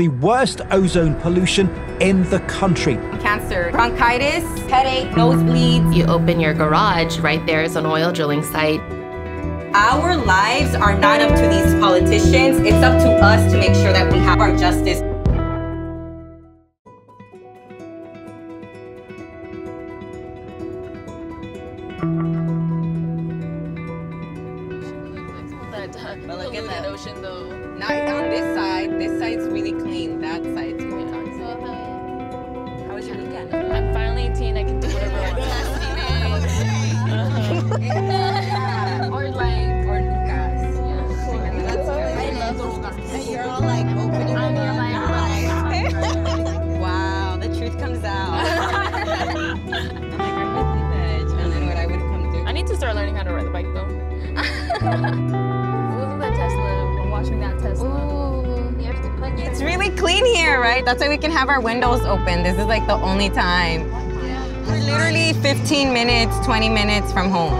the worst ozone pollution in the country. Cancer, bronchitis, headache, nosebleeds. You open your garage, right there is an oil drilling site. Our lives are not up to these politicians. It's up to us to make sure that we have our justice. All like opening your like, Wow, the truth comes out. I'm like, you're a hippie. And then what I would come do. I need to start learning how to ride the bike though. Look at that Tesla. I'm watching that Tesla. Ooh, you have to put It's really clean here, right? That's why we can have our windows open. This is like the only time. We're literally 15 minutes, 20 minutes from home.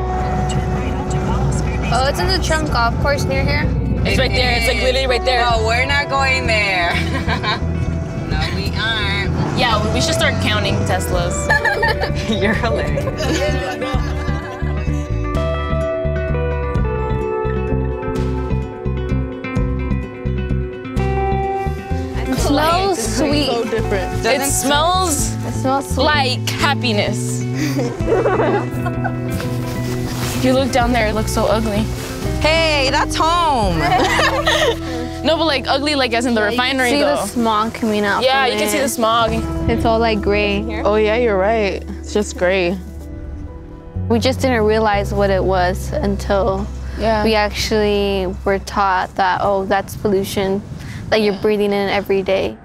Oh, it's in the Trump golf course near here. It's right there. It's like literally right there. Oh, we're not going there. no, we aren't. Yeah, we should start counting Teslas. You're hilarious. It smells sweet. it smells It smells sweet. like happiness. if you look down there, it looks so ugly. Hey, that's home. No, but like ugly, like as in the refinery You see though. the smog coming out. yeah, from you can see the smog. It's all like gray. Oh yeah, you're right. It's just gray. We just didn't realize what it was until Yeah. we actually were taught that oh, that's pollution that you're breathing in every day.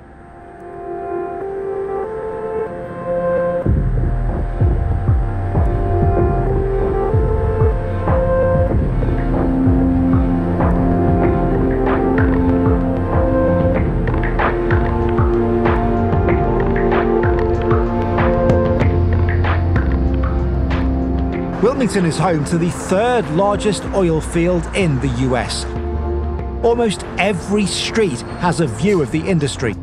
Wilmington is home to the third largest oil field in the US. Almost every street has a view of the industry.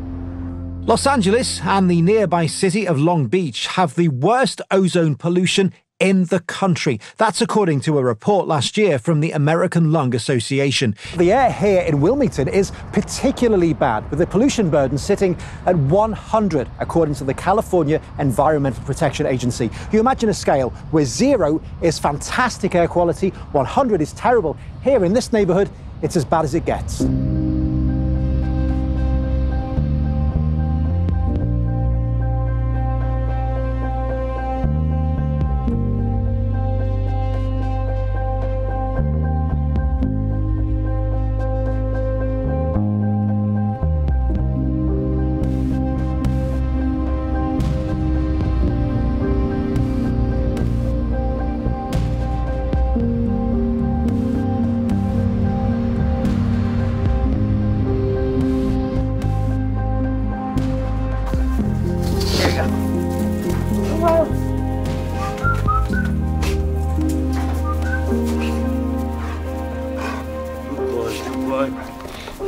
Los Angeles and the nearby city of Long Beach have the worst ozone pollution in the country. That's according to a report last year from the American Lung Association. The air here in Wilmington is particularly bad, with the pollution burden sitting at 100, according to the California Environmental Protection Agency. You imagine a scale where zero is fantastic air quality, 100 is terrible. Here in this neighborhood, it's as bad as it gets.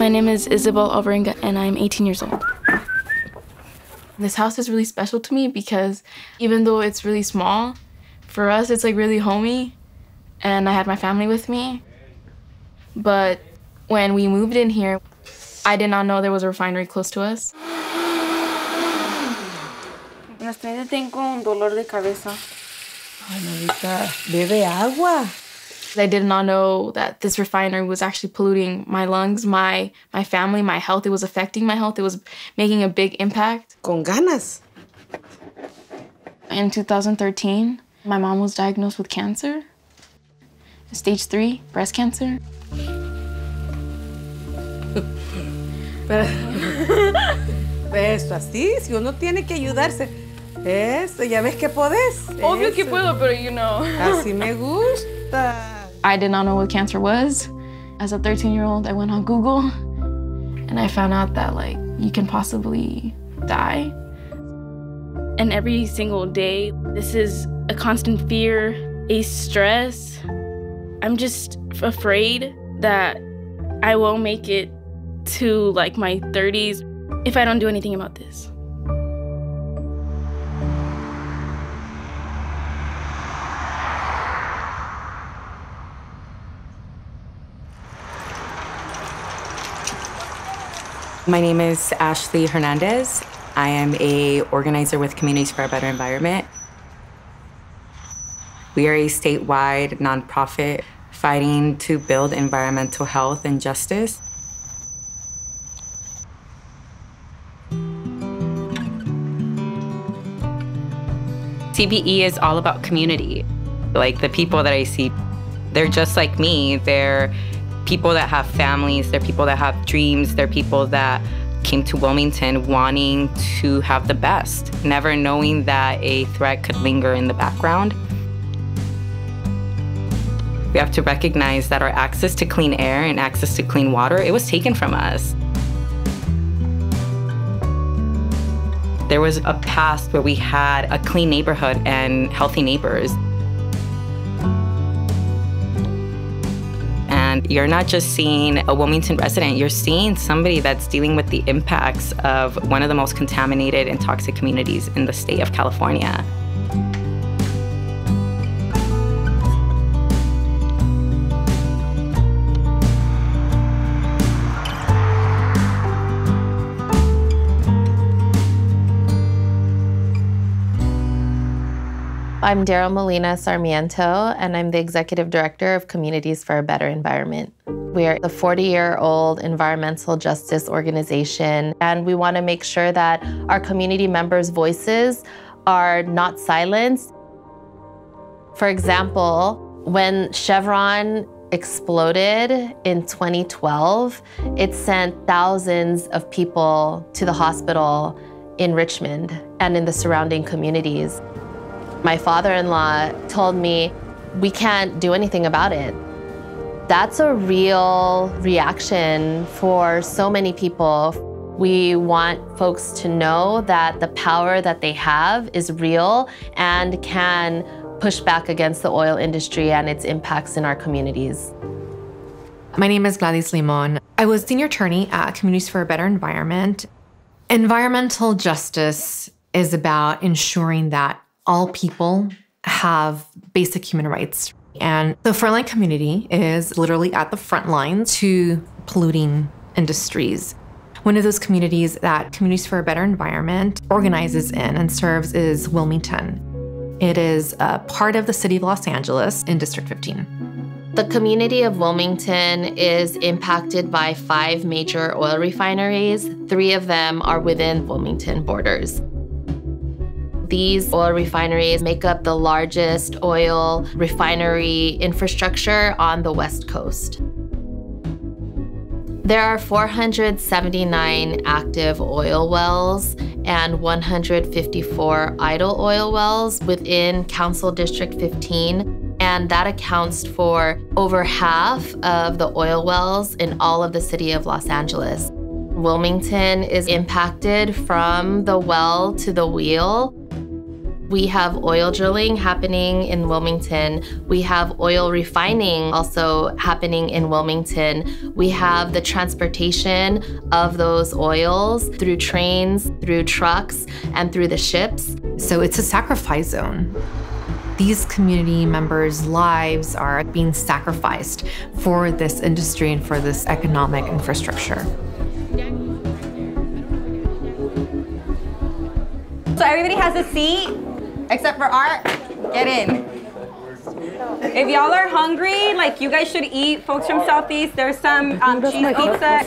My name is Isabel Alvarenga and I'm 18 years old. This house is really special to me because even though it's really small, for us it's like really homey and I had my family with me. But when we moved in here, I did not know there was a refinery close to us. Buenas tardes, tengo un dolor de cabeza. Ay, mamita, bebe agua. I did not know that this refinery was actually polluting my lungs, my my family, my health. It was affecting my health. It was making a big impact. Con ganas. In 2013, my mom was diagnosed with cancer, stage three breast cancer. Eso, así, si uno tiene que ayudarse. Eso, ya ves que podés. Obvio que puedo, pero you know. Así me gusta. I did not know what cancer was. As a 13 year old, I went on Google and I found out that, like, you can possibly die. And every single day, this is a constant fear, a stress. I'm just afraid that I won't make it to like my 30s. if I don't do anything about this. My name is Ashley Hernandez. I am a organizer with Communities for a Better Environment. We are a statewide nonprofit fighting to build environmental health and justice. CBE is all about community. Like the people that I see, they're just like me. They're people that have families, they're people that have dreams, they're people that came to Wilmington wanting to have the best, never knowing that a threat could linger in the background. We have to recognize that our access to clean air and access to clean water, it was taken from us. There was a past where we had a clean neighborhood and healthy neighbors. And you're not just seeing a Wilmington resident, you're seeing somebody that's dealing with the impacts of one of the most contaminated and toxic communities in the state of California. I'm Daryl Molina Sarmiento, and I'm the Executive Director of Communities for a Better Environment. We're a 40 year old environmental justice organization, and we want to make sure that our community members' voices are not silenced. For example, when Chevron exploded in 2012, it sent thousands of people to the hospital in Richmond and in the surrounding communities. My father in law told me, we can't do anything about it. That's a real reaction for so many people. We want folks to know that the power that they have is real and can push back against the oil industry and its impacts in our communities. My name is Gladys Limon. I was senior attorney at Communities for a Better Environment. Environmental justice is about ensuring that all people have basic human rights. And the frontline community is literally at the front line to polluting industries. One of those communities that Communities for a Better Environment organizes in and serves is Wilmington. It is a part of the city of Los Angeles in District 15. The community of Wilmington is impacted by five major oil refineries. Three of them are within Wilmington borders. These oil refineries make up the largest oil refinery infrastructure on the West Coast. There are 479 active oil wells and 154 idle oil wells within Council District 15, and that accounts for over half of the oil wells in all of the city of Los Angeles. Wilmington is impacted from the well to the wheel we have oil drilling happening in Wilmington. We have oil refining also happening in Wilmington. We have the transportation of those oils through trains, through trucks, and through the ships. So it's a sacrifice zone. These community members' lives are being sacrificed for this industry and for this economic infrastructure. So everybody has a seat? Except for Art, get in. If y'all are hungry, like you guys should eat. Folks from Southeast, there's some um, cheese pizza.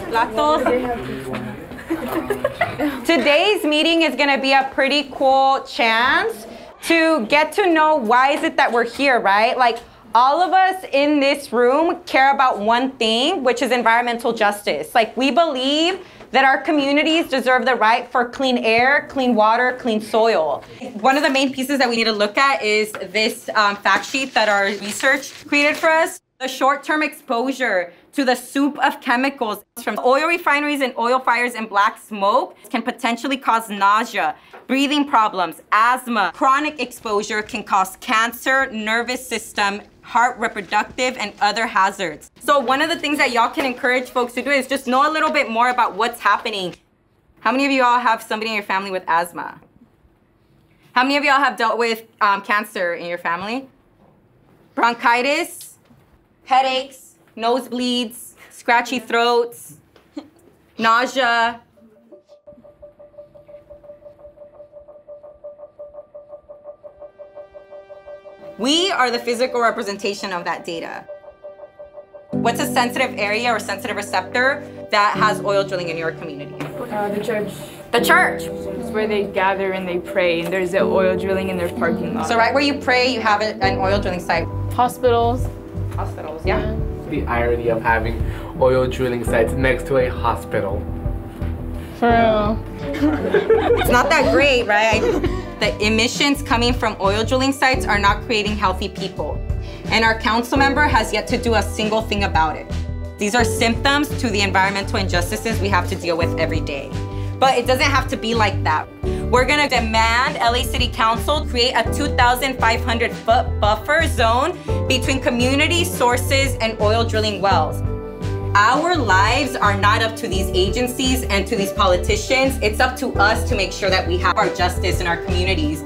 Today's meeting is gonna be a pretty cool chance to get to know why is it that we're here, right? Like all of us in this room care about one thing, which is environmental justice. Like we believe that our communities deserve the right for clean air, clean water, clean soil. One of the main pieces that we need to look at is this um, fact sheet that our research created for us. The short-term exposure to the soup of chemicals from oil refineries and oil fires and black smoke can potentially cause nausea, breathing problems, asthma. Chronic exposure can cause cancer, nervous system, heart, reproductive, and other hazards. So one of the things that y'all can encourage folks to do is just know a little bit more about what's happening. How many of you all have somebody in your family with asthma? How many of y'all have dealt with um, cancer in your family? Bronchitis, headaches, nosebleeds, scratchy throats, nausea. We are the physical representation of that data. What's a sensitive area or sensitive receptor that has oil drilling in your community? Uh, the church. The church. It's where they gather and they pray, and there's the oil drilling in their parking lot. So right where you pray, you have an oil drilling site. Hospitals. Hospitals, yeah. The irony of having oil drilling sites next to a hospital. For real. it's not that great, right? The emissions coming from oil drilling sites are not creating healthy people. And our council member has yet to do a single thing about it. These are symptoms to the environmental injustices we have to deal with every day. But it doesn't have to be like that. We're gonna demand LA City Council create a 2,500 foot buffer zone between community sources and oil drilling wells. Our lives are not up to these agencies and to these politicians. It's up to us to make sure that we have our justice in our communities.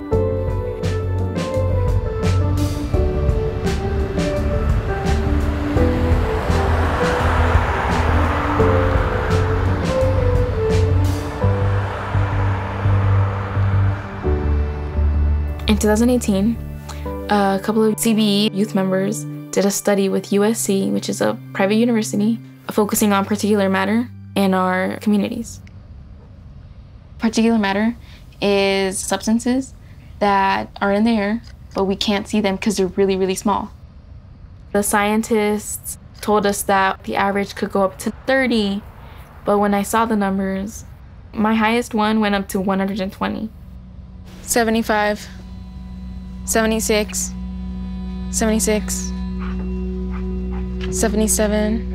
In 2018, a couple of CBE youth members did a study with USC, which is a private university, focusing on particular matter in our communities. Particular matter is substances that are in the air, but we can't see them because they're really, really small. The scientists told us that the average could go up to 30, but when I saw the numbers, my highest one went up to 120. 75, 76, 76, 77.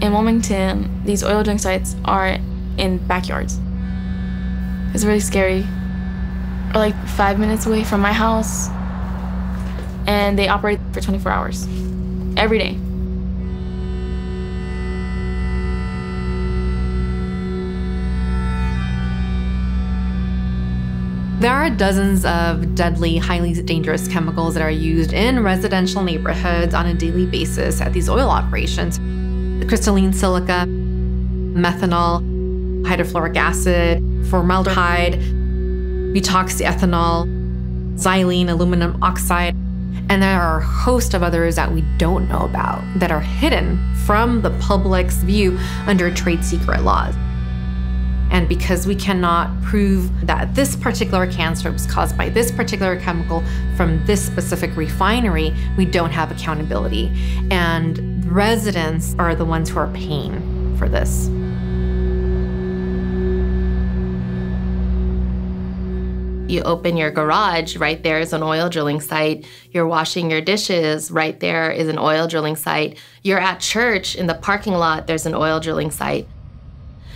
In Wilmington, these oil drilling sites are in backyards. It's really scary. Or like five minutes away from my house, and they operate for 24 hours every day. There are dozens of deadly, highly dangerous chemicals that are used in residential neighborhoods on a daily basis at these oil operations. Crystalline silica, methanol, hydrofluoric acid, formaldehyde, butoxyethanol, xylene, aluminum oxide, and there are a host of others that we don't know about that are hidden from the public's view under trade secret laws. And because we cannot prove that this particular cancer was caused by this particular chemical from this specific refinery, we don't have accountability. And residents are the ones who are paying for this. You open your garage, right there is an oil drilling site. You're washing your dishes, right there is an oil drilling site. You're at church in the parking lot, there's an oil drilling site.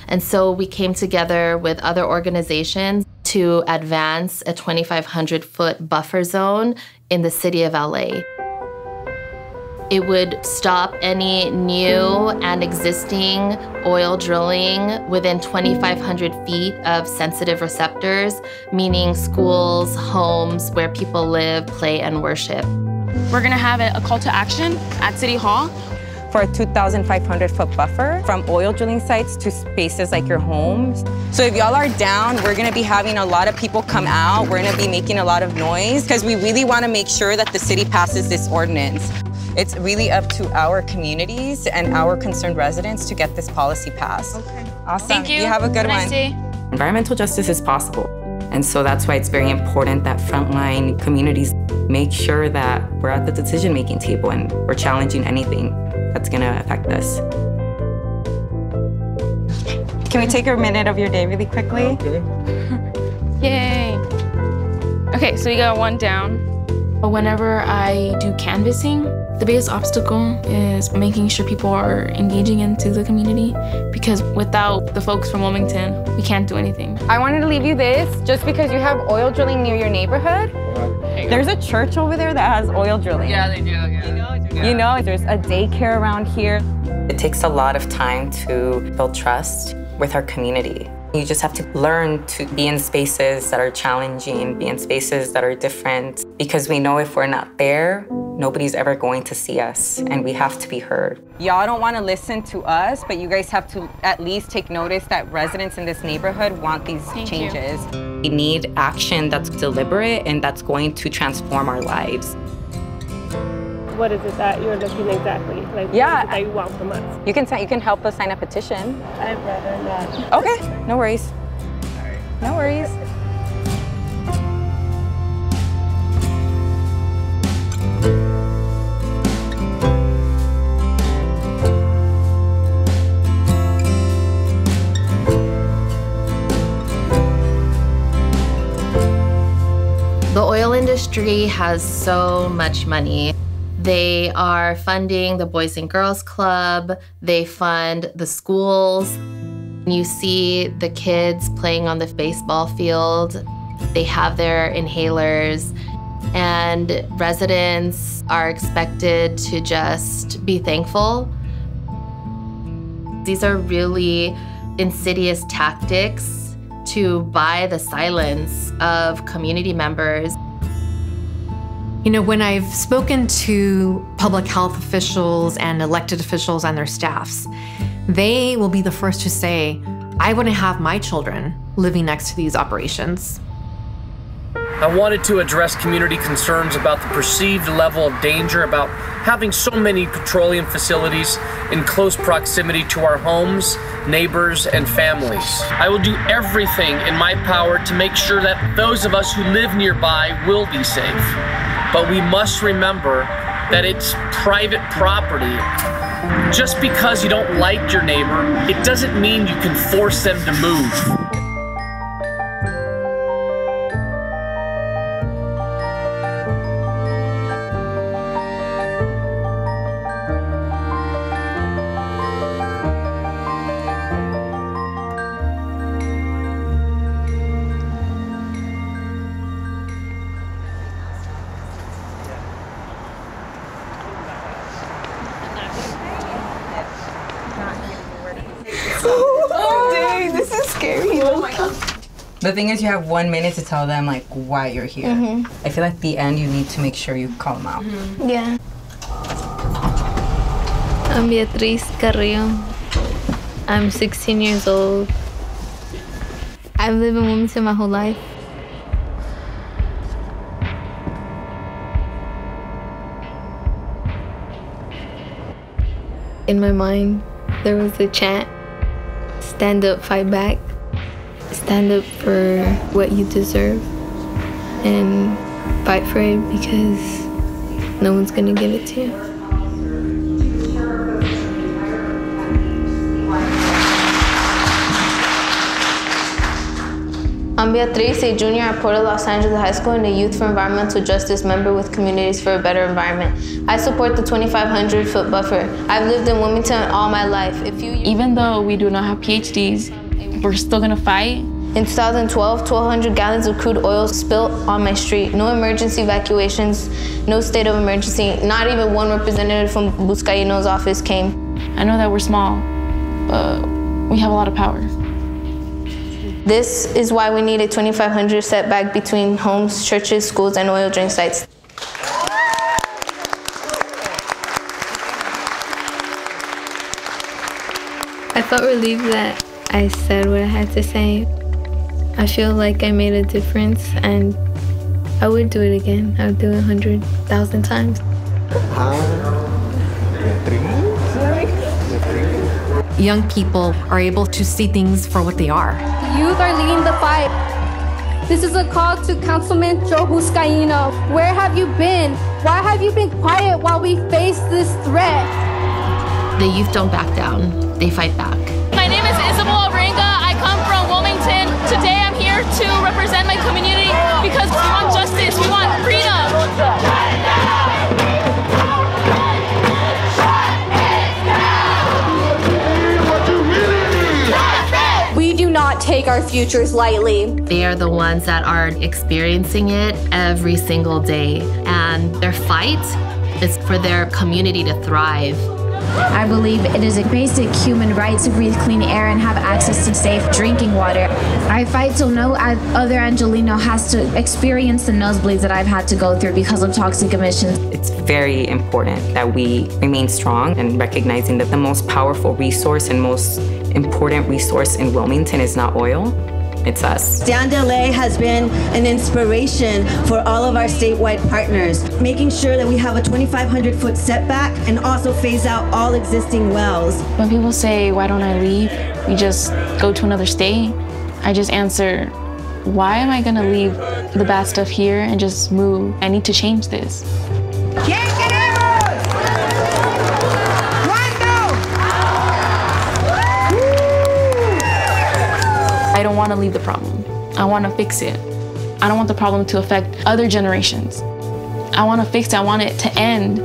And so we came together with other organizations to advance a 2,500 foot buffer zone in the city of LA. It would stop any new and existing oil drilling within 2,500 feet of sensitive receptors, meaning schools, homes where people live, play, and worship. We're gonna have a call to action at City Hall for a 2,500 foot buffer from oil drilling sites to spaces like your homes. So if y'all are down, we're gonna be having a lot of people come out. We're gonna be making a lot of noise because we really wanna make sure that the city passes this ordinance. It's really up to our communities and our concerned residents to get this policy passed. Okay. Awesome. Thank you. You have a good Have a one. nice day. Environmental justice is possible. And so that's why it's very important that frontline communities make sure that we're at the decision making table and we're challenging anything that's going to affect us. Can we take a minute of your day really quickly? Okay. Yay. Okay, so you got one down. Whenever I do canvassing The biggest obstacle is making sure people are engaging into the community because without the folks from Wilmington, we can't do anything. I wanted to leave you this just because you have oil drilling near your neighborhood. There's a church over there that has oil drilling. Yeah, they do. Yeah. You know, there's a daycare around here. It takes a lot of time to build trust with our community. You just have to learn to be in spaces that are challenging, be in spaces that are different, because we know if we're not there, nobody's ever going to see us, and we have to be heard. Y'all don't want to listen to us, but you guys have to at least take notice that residents in this neighborhood want these changes. We need action that's deliberate and that's going to transform our lives. What is it that you're looking exactly? Like, Yeah, what is it that you want from us? You can si- you can help us sign a petition. I'd rather not. Okay, no worries. No worries. The oil industry has so much money. They are funding the Boys and Girls Club, they fund the schools. You see the kids playing on the baseball field, they have their inhalers, and residents are expected to just be thankful. These are really insidious tactics to buy the silence of community members. You know, when I've spoken to public health officials and elected officials and their staffs, they will be the first to say, I wouldn't have my children living next to these operations. I wanted to address community concerns about the perceived level of danger about having so many petroleum facilities in close proximity to our homes, neighbors, and families. I will do everything in my power to make sure that those of us who live nearby will be safe. But we must remember that it's private property. Just because you don't like your neighbor, it doesn't mean you can force them to move. The thing is, you have one minute to tell them like why you're here. Mhm. I feel like at the end you need to make sure you call them out. Yeah. I'm Beatriz Carrillo. I'm 16 years old. I've lived in Wilmington my whole life. In my mind, there was a chant stand up, fight back. Stand up for what you deserve and fight for it because no one's gonna give it to you. I'm Beatriz, a junior at Port of Los Angeles High School and a Youth for Environmental Justice member with Communities for a Better Environment. I support the 2,500 foot buffer. I've lived in Wilmington all my life. If you Even though we do not have PhDs, we're still gonna fight. In 2012, 1,200 gallons of crude oil spilled on my street. No emergency evacuations, no state of emergency. Not even one representative from Buscaino's office came. I know that we're small, but we have a lot of power. This is why we need a 2,500 setback between homes, churches, schools, and oil drain sites. I felt relieved that I said what I had to say. I feel like I made a difference and I would do it again. I would do it hundred thousand times. Young people are able to see things for what they are. Youth are leading the fight. This is a call to Councilman Joe Buscaino. Where have you been? Why have you been quiet while we face this threat? The youth don't back down, they fight back. My name is Isabel our futures lightly. They are the ones that are experiencing it every single day, and their fight is for their community to thrive. I believe it is a basic human right to breathe clean air and have access to safe drinking water. I fight so no other Angeleno has to experience the nosebleeds that I've had to go through because of toxic emissions. It's very important that we remain strong and recognizing that the most powerful resource and most important resource in Wilmington is not oil, it's us. Stand LA has been an inspiration for all of our statewide partners, making sure that we have a 2,500 foot setback and also phase out all existing wells. When people say, why don't I leave? We just go to another state. I just answer, why am I gonna leave the bad stuff here and just move? I need to change this. I don't want to leave the problem. I want to fix it. I don't want the problem to affect other generations. I want to fix it. I want it to end.